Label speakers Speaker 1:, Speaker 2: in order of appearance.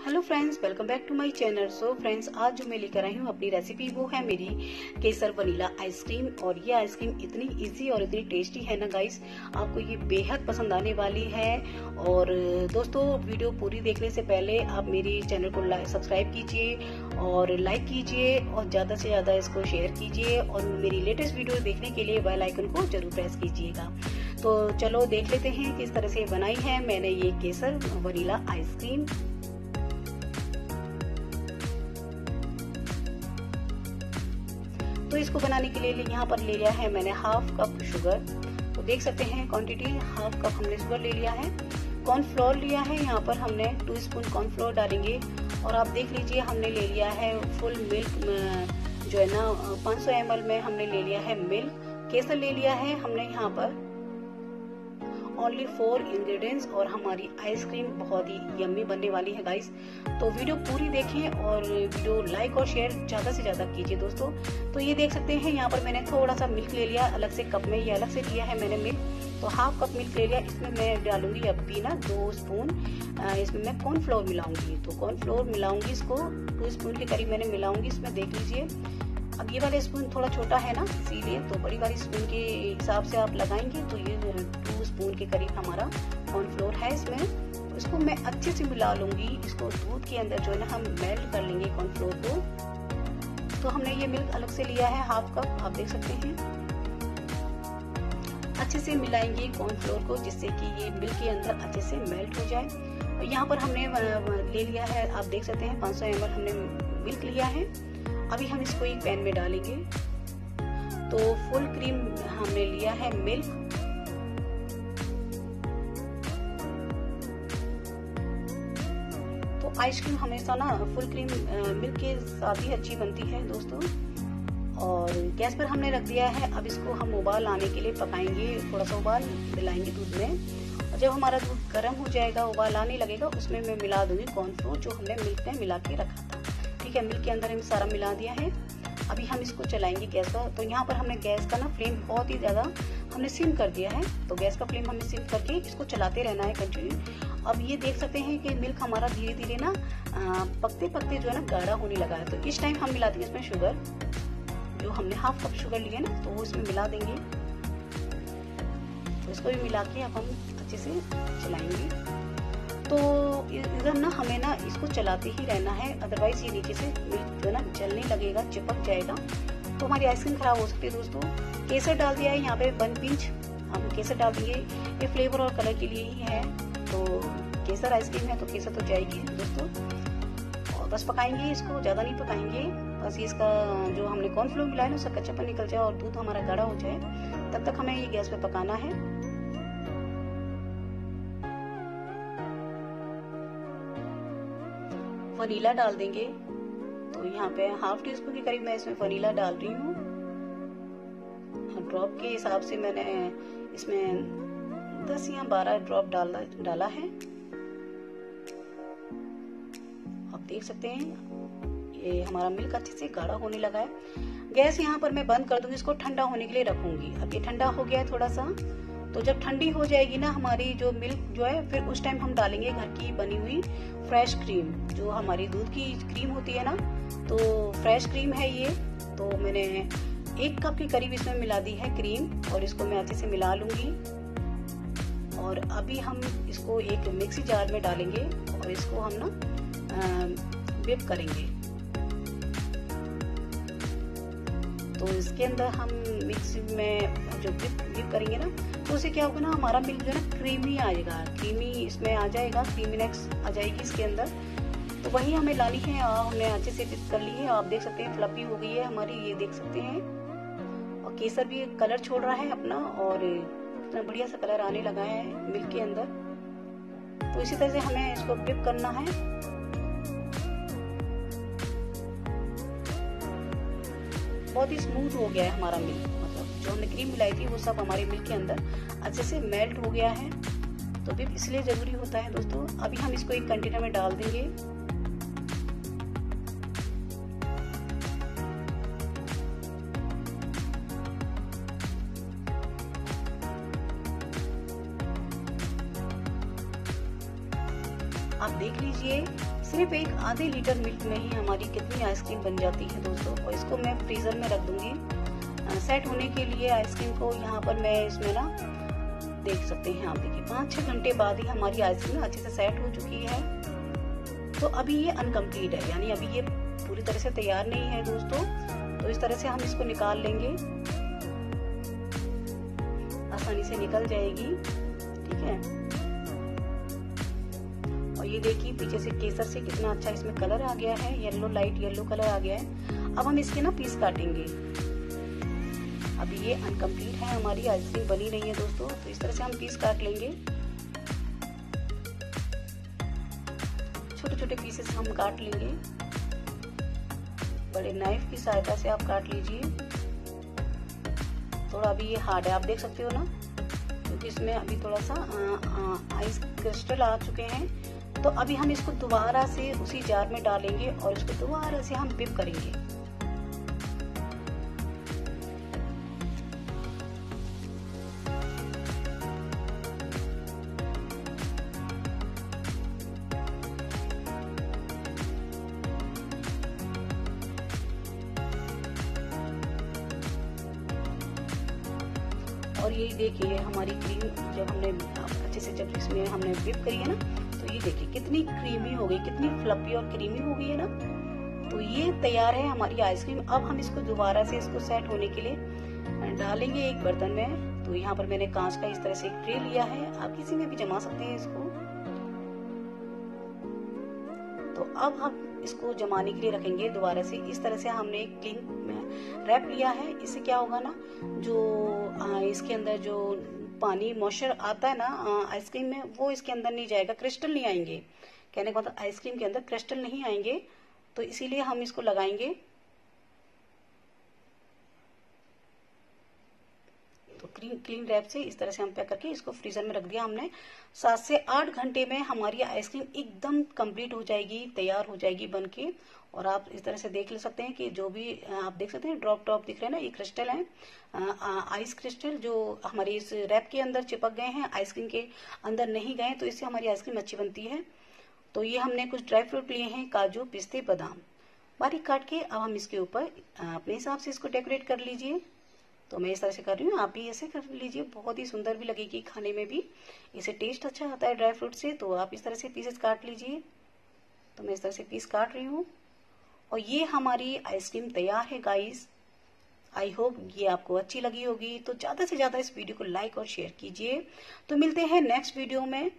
Speaker 1: Hello friends welcome back to my channel so friends आज जो मैं लेकर आई हूँ अपनी रेसिपी वो है मेरी केसर वनीला आइसक्रीम और ये आइसक्रीम इतनी इजी और इतनी टेस्टी है ना गाइस आपको ये बेहद पसंद आने वाली है। और दोस्तों वीडियो पूरी देखने से पहले आप मेरी चैनल को सब्सक्राइब कीजिए और लाइक कीजिए और ज़्यादा से ज़्यादा इसको शेयर कीजिए और मेरी लेटेस्ट वीडियो देखने के लिए बेल आइकन को ज़रूर प्रेस कीजिएगा। तो चलो देख लेते हैं किस तरह से बनाई है मैंने ये केसर वनीला आइसक्रीम इसको बनाने के लिए यहाँ पर ले लिया है मैंने हाफ़ कप शुगर तो देख सकते हैं क्वांटिटी हाफ़ कप हमने शुगर ले लिया है। कॉर्नफ्लोर लिया है, यहाँ पर हमने टू स्पून कॉर्नफ्लोर डालेंगे। और आप देख लीजिए हमने ले लिया है फुल मिल्क जो है ना 500 सौ में हमने ले लिया है मिल्क केसर ले लिया है हमने यहाँ पर। ओनली फोर इंग्रेडिएंट्स और हमारी आइसक्रीम बहुत ही यम्मी बनने वाली है गाइस तो वीडियो पूरी देखें और वीडियो लाइक और शेयर ज़्यादा से ज़्यादा कीजिए दोस्तों. तो ये देख सकते हैं, यहाँ पर मैंने थोड़ा सा मिल्क ले लिया, अलग से कप में, ये अलग से लिया है मैंने मिल्क तो हाफ़ कप मिल्क ले लिया, इसमें मैं डालूँगी अभी ना दो स्पून इसमें मैं कॉर्नफ्लोर मिलाऊँगी. तो कॉर्नफ्लोर मिलाऊँगी इसको टू स्पून के करीब मैंने मिलाऊँगी, इसमें देख लीजिए. अब ये वाला स्पून थोड़ा छोटा है ना, इसीलिए तो बड़ी वाली स्पून के हिसाब से आप लगाएँगे तो ये टू स्पून के करीब हमारा कॉर्नफ्लोर है इसमें। इसको मैं अच्छे से मिला लूँगी, इसको दूध के अंदर जो है ना हम मेल्ट कर लेंगे कॉर्नफ्लोर को। तो हमने ये मिल्क अलग से लिया है हाफ़ कप आप देख सकते हैं। अच्छे से मिलाएँगे कॉर्नफ्लोर को, जिससे कि ये मिल्क के अंदर अच्छे से मेल्ट हो जाए। यहाँ पर हमने ले लिया है, आप देख सकते हैं 500 सौ हमने मिल्क लिया है। अभी हम इसको एक पैन में डालेंगे। तो फुल क्रीम हमने लिया है मिल्क तो आइसक्रीम हमेशा ना फुल क्रीम मिल्क के साथ ही अच्छी बनती है दोस्तों। और गैस पर हमने रख दिया है। अब इसको हम उबाल आने के लिए पकाएँगे। थोड़ा सा उबाल, मिलाएँगे दूध में। और जब हमारा दूध गर्म हो जाएगा, उबाल आने लगेगा, उसमें मैं मिला दूँगी कॉर्नफ्लोर जो हमने मिल्क में मिला के रखा था। ठीक है मिल्क के अंदर हम सारा मिला दिया है। अभी हम इसको चलाएँगे गैस का। तो यहाँ पर हमने गैस का ना फ्लेम बहुत ही ज़्यादा हमने सिम कर दिया है। तो गैस का फ्लेम हमें सिम करके इसको चलाते रहना है कंटिन्यू अब ये देख सकते हैं कि मिल्क हमारा धीरे धीरे ना पकते पकते जो है ना गाढ़ा होने लगा है। तो इस टाइम हम मिला देंगे इसमें शुगर जो हमने हाफ़ कप शुगर लिया ना तो वो इसमें मिला देंगे। तो इसको भी मिला के अब हम अच्छे से चलाएँगे। तो इधर ना हमें ना इसको चलाते ही रहना है अदरवाइज़ ये नीचे से जो ना जलने लगेगा, चिपक जाएगा। तो हमारी आइसक्रीम खराब हो सकती है दोस्तों। केसर डाल दिया है यहाँ पे वन पिंच हम केसर डाल देंगे। ये फ्लेवर और कलर के लिए ही है। तो केसर आइसक्रीम है तो केसर तो जाएगी दोस्तों। और बस पकाएँगे इसको, ज़्यादा नहीं पकाएँगे। बस इसका जो हमने कॉर्नफ्लोर मिलाया ना, उसका कच्चापन निकल जाए और दूध हमारा गाढ़ा हो जाए। तब तक हमें ये गैस पे पकाना है। वनीला डाल देंगे। तो यहाँ पे हाफ़ टी स्पून के करीब मैं इसमें वनीला डाल रही हूँ। ड्रॉप के हिसाब से मैंने इसमें 10 या 12 ड्रॉप डाला डाला है। आप देख सकते हैं, ये हमारा मिल्क अच्छे से गाढ़ा होने लगा है। गैस यहाँ पर मैं बंद कर दूँगी, इसको ठंडा होने के लिए रखूँगी। अब ये ठंडा हो गया है थोड़ा सा। तो जब ठंडी हो जाएगी ना हमारी जो मिल्क जो है, फिर उस टाइम हम डालेंगे घर की बनी हुई फ्रेश क्रीम जो हमारी दूध की क्रीम होती है ना। तो फ्रेश क्रीम है ये। तो मैंने एक कप के करीब इसमें मिला दी है क्रीम और इसको मैं अच्छे से मिला लूँगी। और अभी हम इसको एक मिक्सी जार में डालेंगे और इसको हम ना विप करेंगे। तो इसके अंदर हम मिक्सी में जो विप विप करेंगे ना तो उससे क्या होगा ना, हमारा मिल्क जो है ना क्रीमी आएगा क्रीमी इसमें आ जाएगा क्रीमीनेक्स आ जाएगी इसके अंदर। तो वही हमें लानी है हमने अच्छे से कर ली है। आप देख सकते हैं फ्लपी हो गई है हमारी, ये देख सकते हैं। और केसर भी कलर छोड़ रहा है अपना, और इतना बढ़िया सा कलर आने लगा है मिल्क के अंदर। तो इसी तरह से हमें इसको डिप करना है। बहुत ही स्मूथ हो गया है हमारा मिल्क जो हमने क्रीम मिलाई थी, वो सब हमारे मिल्क के अंदर अच्छे से मेल्ट हो गया है तो भी इसलिए ज़रूरी होता है दोस्तों। अभी हम इसको एक कंटेनर में डाल देंगे। आप देख लीजिए लीजिए सिर्फ़ एक आधे लीटर मिल्क में ही हमारी कितनी आइसक्रीम बन जाती है दोस्तों, और इसको मैं फ्रीजर में रख दूँगी। सेट होने के लिए आइसक्रीम को यहाँ पर मैं इसमें ना देख सकते हैं आप देखिए पाँच छह घंटे बाद ही हमारी आइसक्रीम अच्छे से सेट हो चुकी है। तो अभी ये अनकम्प्लीट है, यानी अभी ये पूरी तरह से तैयार नहीं है दोस्तों। तो इस तरह से हम इसको निकाल लेंगे। आसानी से निकल जाएगी, ठीक है? और ये देखिए, पीछे से केसर से कितना अच्छा इसमें कलर आ गया है, येलो, लाइट येलो कलर आ गया है। अब हम इसके ना पीस काटेंगे। अभी ये अनकम्प्लीट है, हमारी आइसक्रीम बनी नहीं है दोस्तों तो इस तरह से हम पीस काट लेंगे। छोटे छोटे पीसेस हम काट लेंगे। बड़े नाइफ की सहायता से आप काट लीजिए। थोड़ा अभी ये हार्ड है, आप देख सकते हो ना? क्योंकि इसमें अभी थोड़ा सा आइस क्रिस्टल आ चुके हैं। तो अभी हम इसको दोबारा से उसी जार में डालेंगे और इसको दोबारा से हम बिप करेंगे। और ये देखिए हमारी क्रीम जब हमने, अच्छे से जब इसमें हमने विप करी है ना तो ये देखिए कितनी क्रीमी हो गई, कितनी फ्लपी और क्रीमी हो गई है ना। तो ये तैयार है हमारी आइसक्रीम अब हम इसको दोबारा से इसको सेट होने के लिए डालेंगे एक बर्तन में। तो यहाँ पर मैंने कांच का इस तरह से एक ट्रे लिया है। आप किसी में भी जमा सकते हैं इसको। तो अब हम इसको जमाने के लिए रखेंगे दोबारा से। इस तरह से हमने एक में रैप लिया है। इससे क्या होगा ना, जो इसके अंदर जो पानी मॉइस्चर आता है ना आइसक्रीम में, वो इसके अंदर नहीं जाएगा क्रिस्टल नहीं आएँगे। कहने का मतलब आइसक्रीम के अंदर क्रिस्टल नहीं आएँगे। तो इसीलिए हम इसको लगाएँगे तो क्लीन क्लीन रैप से इस तरह से हम पैक करके इसको फ्रीजर में रख दिया हमने। सात से आठ घंटे में हमारी आइसक्रीम एकदम कंप्लीट हो जाएगी, तैयार हो जाएगी बन के और आप इस तरह से देख ले सकते हैं कि जो भी, आप देख सकते हैं ड्रॉप ड्रॉप दिख रहे हैं ना, ये क्रिस्टल है। आइस क्रिस्टल जो हमारी इस रैप के अंदर चिपक गए हैं आइसक्रीम के अंदर नहीं गए तो इससे हमारी आइसक्रीम अच्छी बनती है। तो ये हमने कुछ ड्राई फ्रूट लिए हैं, काजू, पिस्ते, बादाम। बारीक काट के अब हम इसके ऊपर अपने हिसाब से इसको डेकोरेट कर लीजिए। तो मैं इस तरह से कर रही हूँ। आप भी ऐसे कर लीजिए। बहुत ही सुंदर भी लगेगी खाने में भी। इसे टेस्ट अच्छा आता है ड्राई फ्रूट से तो आप इस तरह से पीसेस काट लीजिए। तो मैं इस तरह से पीस काट रही हूँ। और ये हमारी आइसक्रीम तैयार है गाइस आई होप ये आपको अच्छी लगी होगी। तो ज़्यादा से ज़्यादा इस वीडियो को लाइक और शेयर कीजिए। तो मिलते हैं नेक्स्ट वीडियो में।